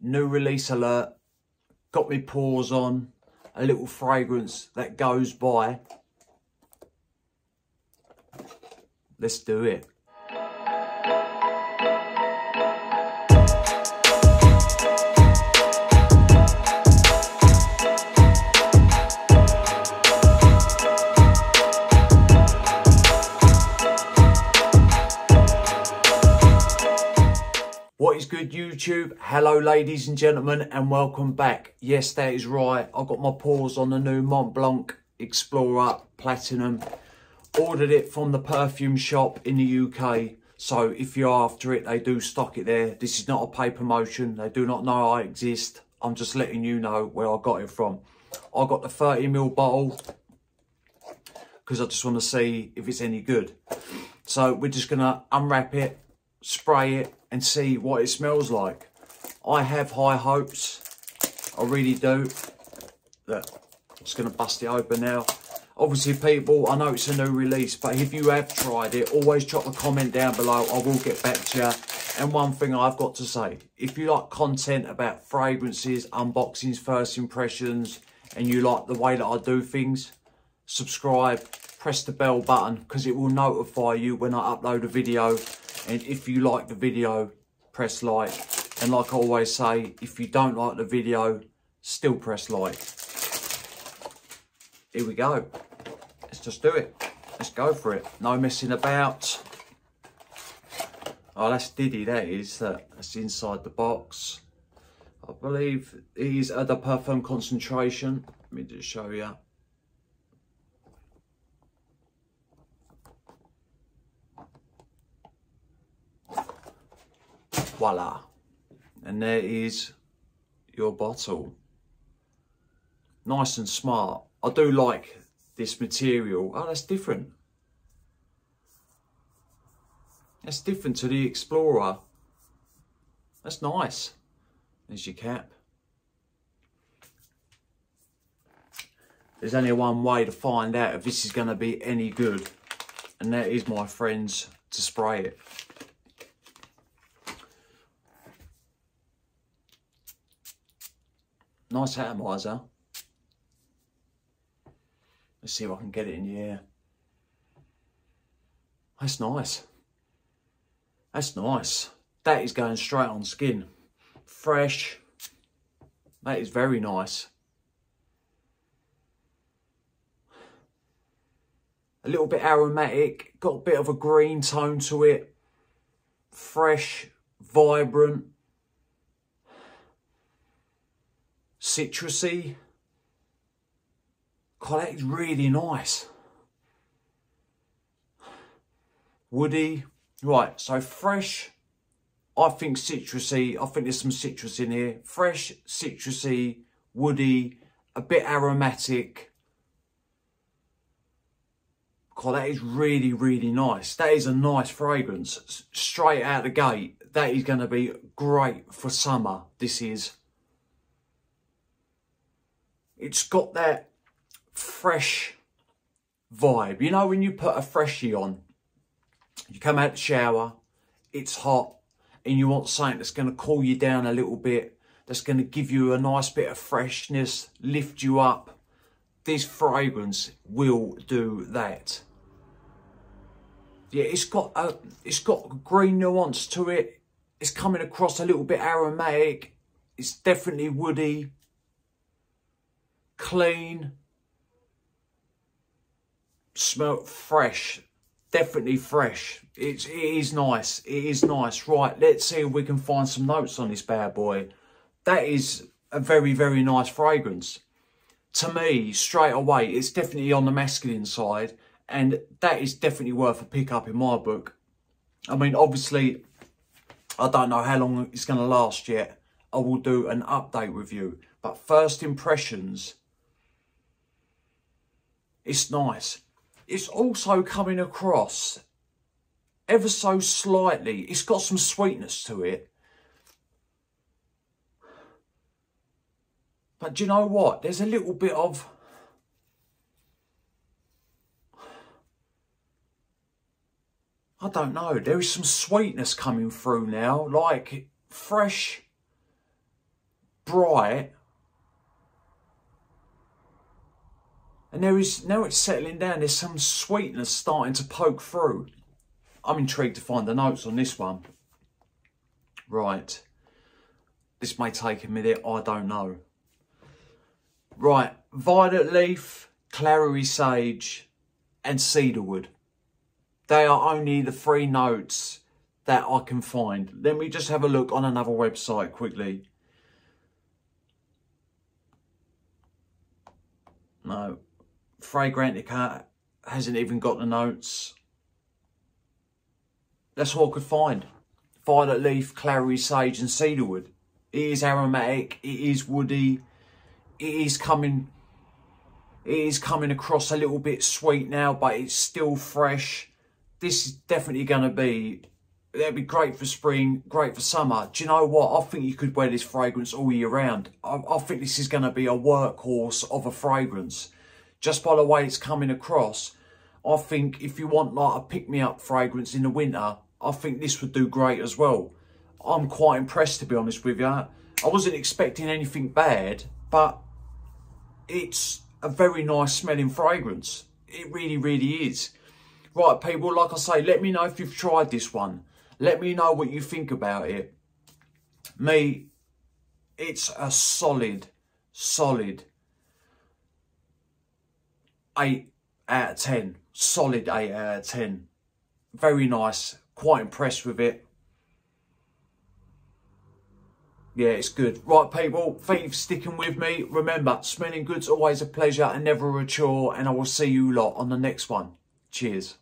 new release alert, got me paws on, a little fragrance that goes by. Let's do it. What is good YouTube? Hello ladies and gentlemen and welcome back. Yes that is right, I got my paws on the new Montblanc Explorer Platinum. Ordered it from the perfume shop in the UK. So if you're after it, they do stock it there. This is not a paid promotion. They do not know I exist. I'm just letting you know where I got it from. I got the 30ml bottle because I just want to see if it's any good. So we're just going to unwrap it, spray it and see what it smells like. I have high hopes. I really do. I'm just going to bust it open now. Obviously, people, I know it's a new release, but if you have tried it, always drop a comment down below. I will get back to you. And one thing I've got to say, if you like content about fragrances, unboxings, first impressions, and you like the way that I do things, subscribe, press the bell button, because it will notify you when I upload a video and if you like the video, press like. And like I always say, if you don't like the video, still press like. Here we go. Let's just do it. Let's go for it. No messing about. Oh, that's Diddy, that is. That's inside the box. I believe is eau de parfum concentration. Let me just show you. Voila and there is your bottle. Nice and smart. I do like this material. Oh that's different. That's different to the explorer. That's nice. There's your cap. There's only one way to find out if this is going to be any good and that is my friends to spray it Nice atomizer. Let's see if I can get it in here. That's nice. That's nice. That is going straight on skin. Fresh. That is very nice. A little bit aromatic. Got a bit of a green tone to it. Fresh. Vibrant. Citrusy. Is really nice. Woody. Right, so fresh, I think citrusy. I think there's some citrus in here. Fresh, citrusy, woody, a bit aromatic. God, that is really, really nice. That is a nice fragrance. Straight out the gate, that is going to be great for summer. This is. It's got that fresh vibe. You know when you put a freshie on, you come out the shower, it's hot, and you want something that's going to cool you down a little bit, that's going to give you a nice bit of freshness, lift you up. This fragrance will do that. Yeah, it's got a, it's got green nuance to it. It's coming across a little bit aromatic. It's definitely woody clean, smell fresh, definitely fresh. It's, it is nice, it is nice. Right, let's see if we can find some notes on this bad boy. That is a very, very nice fragrance. To me, straight away, it's definitely on the masculine side and that is definitely worth a pick up in my book. I mean, obviously, I don't know how long it's going to last yet. I will do an update review. But first impressions, it's nice. It's also coming across ever so slightly. It's got some sweetness to it. But do you know what? There's a little bit of... I don't know. There is some sweetness coming through now. Like fresh, bright. And there is, now it's settling down, there's some sweetness starting to poke through. I'm intrigued to find the notes on this one. Right. This may take a minute, I don't know. Right, violet leaf, clary sage and cedarwood. They are only the three notes that I can find. Let me just have a look on another website quickly. No, Fragrantica hasn't even got the notes. That's all I could find. Violet leaf, clary sage and cedarwood. It is aromatic, it is woody, it is coming it is coming across a little bit sweet now, but it's still fresh. This is definitely going to be, that'd be great for spring, great for summer. Do you know what? I think you could wear this fragrance all year round. I, I think this is going to be a workhorse of a fragrance. Just by the way it's coming across, I think if you want like a pick-me-up fragrance in the winter, I think this would do great as well. I'm quite impressed to be honest with you. I wasn't expecting anything bad, but it's a very nice smelling fragrance. It really, really is. Right, people, like I say, let me know if you've tried this one. Let me know what you think about it. Me, it's a solid, solid 8 out of 10. Solid 8 out of 10. Very nice. Quite impressed with it. Yeah, it's good. Right, people, thank you for sticking with me. Remember, smelling good's always a pleasure and never a chore, and I will see you lot on the next one. Cheers.